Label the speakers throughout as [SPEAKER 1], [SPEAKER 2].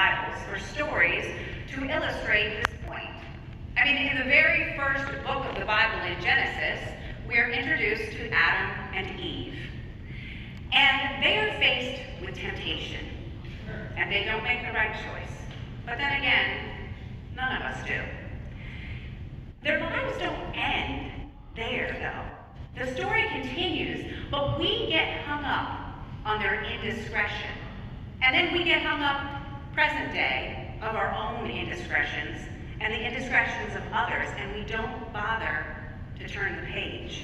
[SPEAKER 1] Bibles for stories to illustrate this point. I mean, in the very first book of the Bible in Genesis, we are introduced to Adam and Eve. And they are faced with temptation. And they don't make the right choice. But then again, none of us do. Their lives don't end there, though. The story continues, but we get hung up on their indiscretion. And then we get hung up present day of our own indiscretions and the indiscretions of others, and we don't bother to turn the page.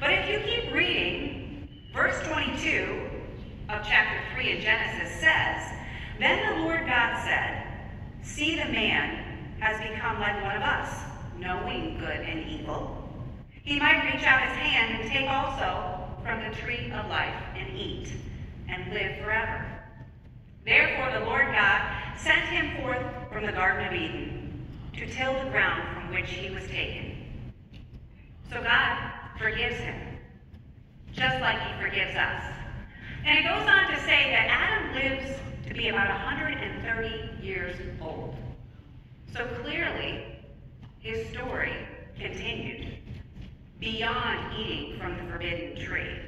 [SPEAKER 1] But if you keep reading, verse 22 of chapter 3 in Genesis says, Then the Lord God said, See the man has become like one of us, knowing good and evil. He might reach out his hand and take also from the tree of life and eat and live forever. Therefore the Lord God sent him forth from the Garden of Eden to till the ground from which he was taken. So God forgives him, just like he forgives us. And it goes on to say that Adam lives to be about 130 years old. So clearly, his story continued beyond eating from the forbidden tree.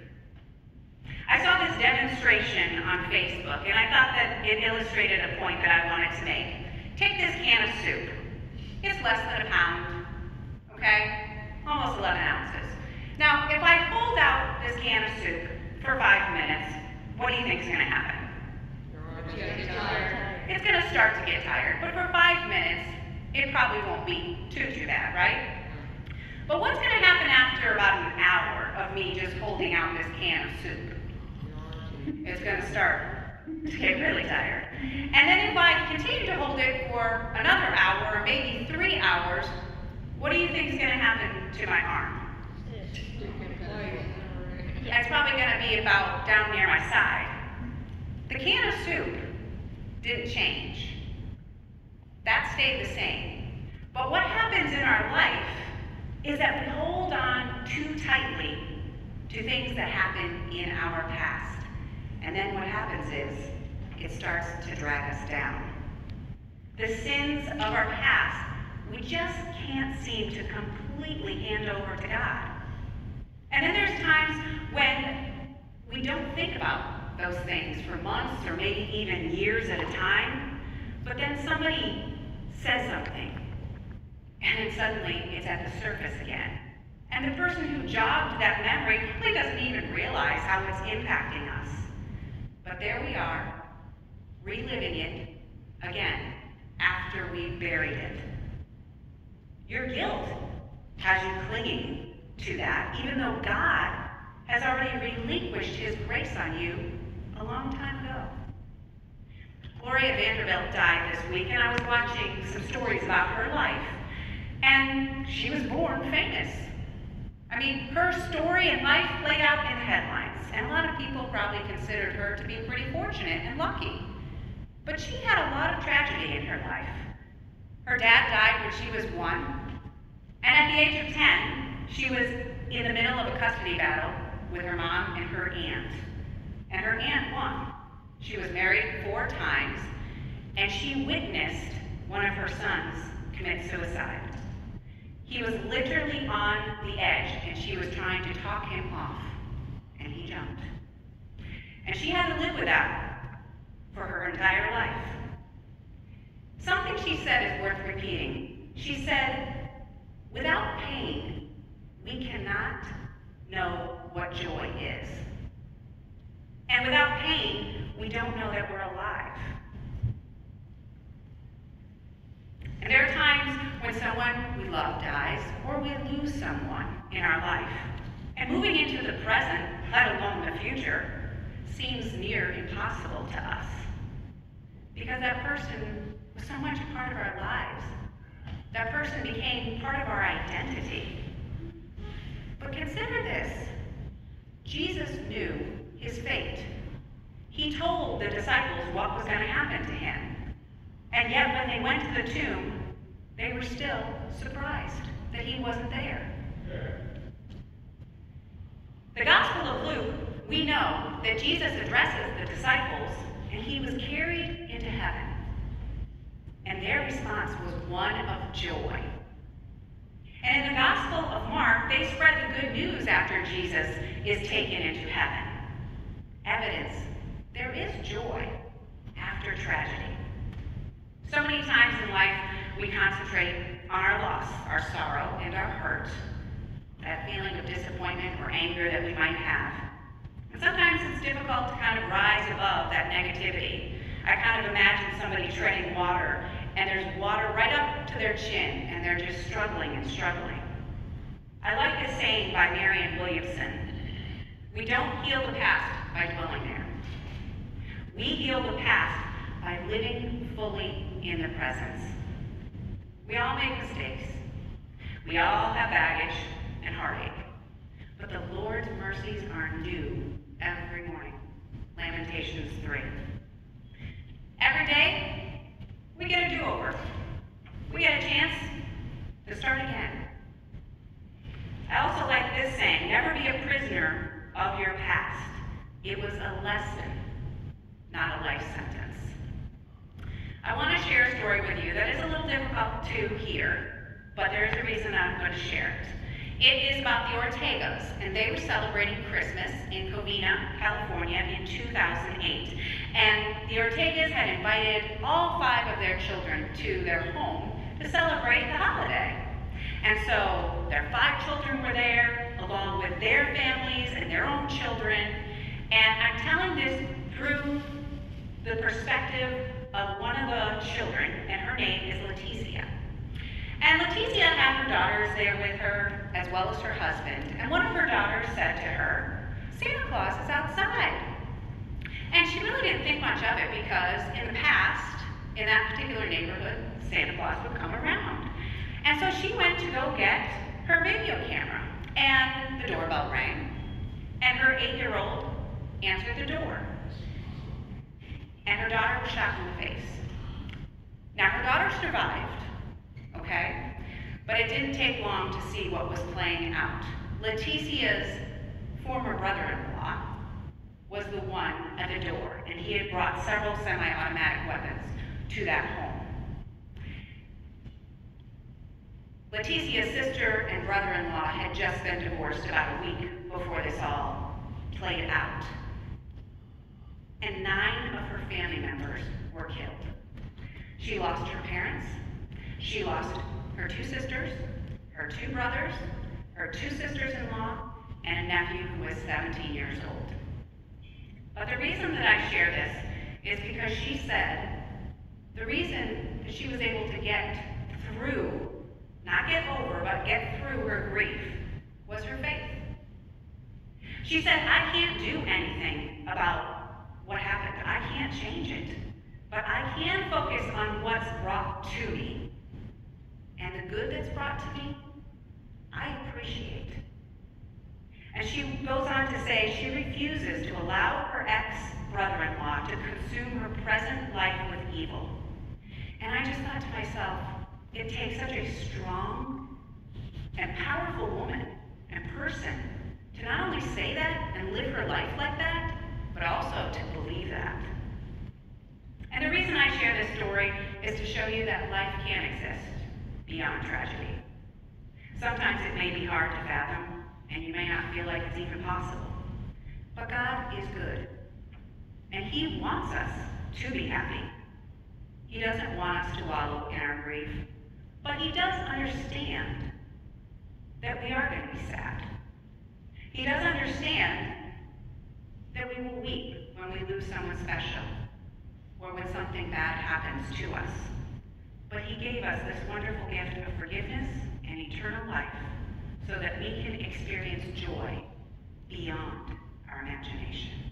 [SPEAKER 1] I saw this demonstration on Facebook, and I thought that it illustrated a point that I wanted to make. Take this can of soup. It's less than a pound, okay? Almost 11 ounces. Now, if I hold out this can of soup for five minutes, what do you think is going to happen? It's going to start to get tired, but for five minutes, it probably won't be too, too bad, right? But what's going to happen after about an hour of me just holding out this can of soup? It's going to start to get really tired. And then if I continue to hold it for another hour or maybe three hours, what do you think is going to happen to my arm? It's probably going to be about down near my side. The can of soup didn't change. That stayed the same. But what happens in our life is that we hold on too tightly to things that happen in our past. And then what happens is it starts to drag us down. The sins of our past, we just can't seem to completely hand over to God. And then there's times when we don't think about those things for months or maybe even years at a time, but then somebody says something, and then suddenly it's at the surface again. And the person who jogged that memory really doesn't even realize how it's impacting us. But there we are, reliving it again after we've buried it. Your guilt has you clinging to that, even though God has already relinquished his grace on you a long time ago. Gloria Vanderbilt died this week, and I was watching some stories about her life. And she was born famous. I mean, her story and life played out in the headlines, and a lot of people probably considered her to be pretty fortunate and lucky. But she had a lot of tragedy in her life. Her dad died when she was one, and at the age of 10, she was in the middle of a custody battle with her mom and her aunt. And her aunt won. She was married four times, and she witnessed one of her sons commit suicide. He was literally on the edge, and she was trying to talk him off, and he jumped. And she had to live with that for her entire life. Something she said is worth repeating. She said, without pain, we cannot know what joy is. And without pain, we don't know that we're alive. And there are times when someone we love dies or we lose someone in our life. And moving into the present, let alone the future, seems near impossible to us. Because that person was so much a part of our lives. That person became part of our identity. But consider this Jesus knew his fate. He told the disciples what was going to happen to him. And yet, when they went to the tomb, they were still surprised that he wasn't there. The Gospel of Luke, we know that Jesus addresses the disciples and he was carried into heaven. and their response was one of joy. And in the Gospel of Mark, they spread the good news after Jesus is taken into heaven. Evidence there is joy after tragedy. So many times in life, we concentrate on our loss, our sorrow, and our hurt, that feeling of disappointment or anger that we might have. And sometimes it's difficult to kind of rise above that negativity. I kind of imagine somebody treading water, and there's water right up to their chin, and they're just struggling and struggling. I like this saying by Marianne Williamson We don't heal the past by dwelling there. We heal the past by living fully in the presence. We all make mistakes. We all have baggage and heartache. But the Lord's mercies are new every morning. Lamentations 3. Every day, we get a do over. We get a chance to start again. I also like this saying never be a prisoner of your past. It was a lesson, not a life sentence. I want to share a story with you that is a little difficult to hear, but there is a reason I'm going to share it. It is about the Ortegas, and they were celebrating Christmas in Covina, California in 2008. And the Ortegas had invited all five of their children to their home to celebrate the holiday. And so their five children were there, along with their families and their own children. And I'm telling this through the perspective of one of the children, and her name is Leticia. And Leticia had her daughters there with her, as well as her husband. And one of her daughters said to her, Santa Claus is outside. And she really didn't think much of it because in the past, in that particular neighborhood, Santa Claus would come around. And so she went to go get her video camera. And the doorbell rang. And her eight-year-old answered the door and her daughter was shot in the face. Now, her daughter survived, okay? But it didn't take long to see what was playing out. Leticia's former brother-in-law was the one at the door, and he had brought several semi-automatic weapons to that home. Leticia's sister and brother-in-law had just been divorced about a week before this all played out and nine of her family members were killed. She lost her parents, she lost her two sisters, her two brothers, her two sisters-in-law, and a nephew who was 17 years old. But the reason that I share this is because she said the reason that she was able to get through, not get over, but get through her grief was her faith. She said, I can't do anything about what happened. I can't change it. But I can focus on what's brought to me. And the good that's brought to me, I appreciate. And she goes on to say she refuses to allow her ex-brother-in-law to consume her present life with evil. And I just thought to myself, it takes such a strong and powerful woman and person to not only say that and live her life like that, but also to believe that. And the reason I share this story is to show you that life can exist beyond tragedy. Sometimes it may be hard to fathom, and you may not feel like it's even possible. But God is good, and He wants us to be happy. He doesn't want us to wallow in our grief, but He does understand that we are going to be sad. He does understand that we will weep when we lose someone special or when something bad happens to us. But he gave us this wonderful gift of forgiveness and eternal life so that we can experience joy beyond our imagination.